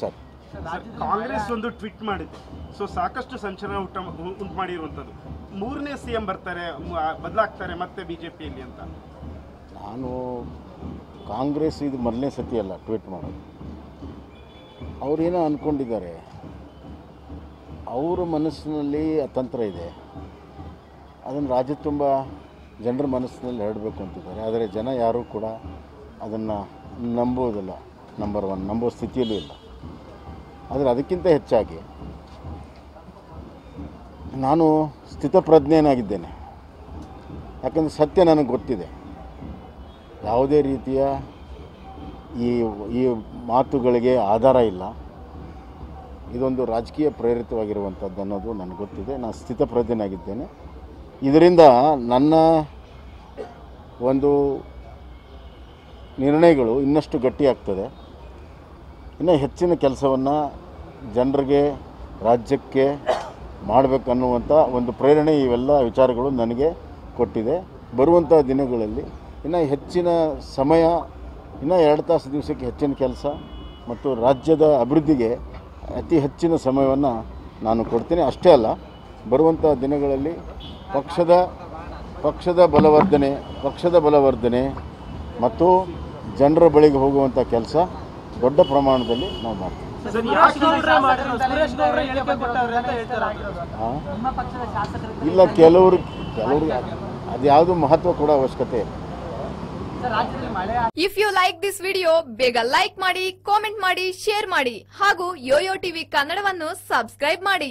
Sir. Congress ಒಂದು tweet ಮಾಡಿದೆ. So ಸಾಕಷ್ಟು ಸಂಚಲನ ಉಂಟ ಉಂಟು ಮಾಡಿರುವಂಥದ್ದು. ಮೂರನೇ ಸಿ ಎಂ ಬರ್ತಾರೆ ಬದಲಾಗ್ತಾರೆ ಮತ್ತೆ ಬಿಜೆಪಿಯಲ್ಲಿ ಅಂತ. ನಾನು ಕಾಂಗ್ರೆಸ್ ಇದು ಮೊದಲನೇ ಸತಿ ಅಲ್ಲ ಟ್ವೀಟ್ ಮಾಡೋದು. ಅವರೇನೋ ಅಂದ್ಕೊಂಡಿದ್ದಾರೆ ಅವರ ಮನಸ್ಸಿನಲ್ಲಿ ಅತಂತ್ರ ಇದೆ. ಅದನ್ನು ರಾಜ್ಯ ತುಂಬ ಜನರ ಮನಸ್ಸಿನಲ್ಲಿ ಹರಡಬೇಕು ಅಂತಿದ್ದಾರೆ. ಆದರೆ ಜನ ಯಾರೂ ಕೂಡ ಅದನ್ನು ನಂಬೋದಿಲ್ಲ ನಂಬರ್ ಒನ್ ನಂಬೋ ಸ್ಥಿತಿಯಲ್ಲೂ ಇಲ್ಲ. ಆದರೆ ಅದಕ್ಕಿಂತ ಹೆಚ್ಚಾಗಿ ನಾನು ಸ್ಥಿತಪ್ರಜ್ಞೆಯನ್ನಾಗಿದ್ದೇನೆ. ಯಾಕಂದರೆ ಸತ್ಯ ನನಗೆ ಗೊತ್ತಿದೆ. ಯಾವುದೇ ರೀತಿಯ ಈ ಈ ಮಾತುಗಳಿಗೆ ಆಧಾರ ಇಲ್ಲ. ಇದೊಂದು ರಾಜಕೀಯ ಪ್ರೇರಿತವಾಗಿರುವಂಥದ್ದು ಅನ್ನೋದು ನನಗೆ ಗೊತ್ತಿದೆ. ನಾನು ಸ್ಥಿತಪ್ರಜ್ಞನಾಗಿದ್ದೇನೆ ಇದರಿಂದ ನನ್ನ ಒಂದು ನಿರ್ಣಯಗಳು ಇನ್ನಷ್ಟು ಗಟ್ಟಿಯಾಗ್ತದೆ. ಇನ್ನು ಹೆಚ್ಚಿನ ಕೆಲಸವನ್ನು ಜನರಿಗೆ, ರಾಜ್ಯಕ್ಕೆ ಮಾಡಬೇಕನ್ನುವಂಥ ಒಂದು ಪ್ರೇರಣೆ ಇವೆಲ್ಲ ವಿಚಾರಗಳು ನನಗೆ ಕೊಟ್ಟಿದೆ. ಬರುವಂಥ ದಿನಗಳಲ್ಲಿ ಇನ್ನು ಹೆಚ್ಚಿನ ಸಮಯ, ಇನ್ನು ಎರಡು ತಾಸು ದಿವಸಕ್ಕೆ ಹೆಚ್ಚಿನ ಕೆಲಸ ಮತ್ತು ರಾಜ್ಯದ ಅಭಿವೃದ್ಧಿಗೆ ಅತಿ ಹೆಚ್ಚಿನ ಸಮಯವನ್ನು ನಾನು ಕೊಡ್ತೀನಿ. ಅಷ್ಟೇ ಅಲ್ಲ ಬರುವಂಥ ದಿನಗಳಲ್ಲಿ ಪಕ್ಷದ ಪಕ್ಷದ ಬಲವರ್ಧನೆ ಪಕ್ಷದ ಬಲವರ್ಧನೆ ಮತ್ತು ಜನರ ಬಳಿಗೆ ಹೋಗುವಂಥ ಕೆಲಸ ದೊಡ್ಡ ಪ್ರಮಾಣದಲ್ಲಿ ನಾವು ಮಾಡ್ತೀವಿ? ಇಲ್ಲ ಕೆಲವರು ಕೆಲವರು ಅದು ಯಾವುದು ಮಹತ್ವ ಕೂಡ ಅವಶ್ಯಕತೆ ಇಲ್ಲ. If you like this video ಬೇಗ ಲೈಕ್ ಮಾಡಿ ಕಾಮೆಂಟ್ ಮಾಡಿ ಶೇರ್ ಮಾಡಿ ಹಾಗೂ ಯೋಯೋ ಟಿವಿ ಕನ್ನಡವನ್ನು ಸಬ್ಸ್ಕ್ರೈಬ್ ಮಾಡಿ.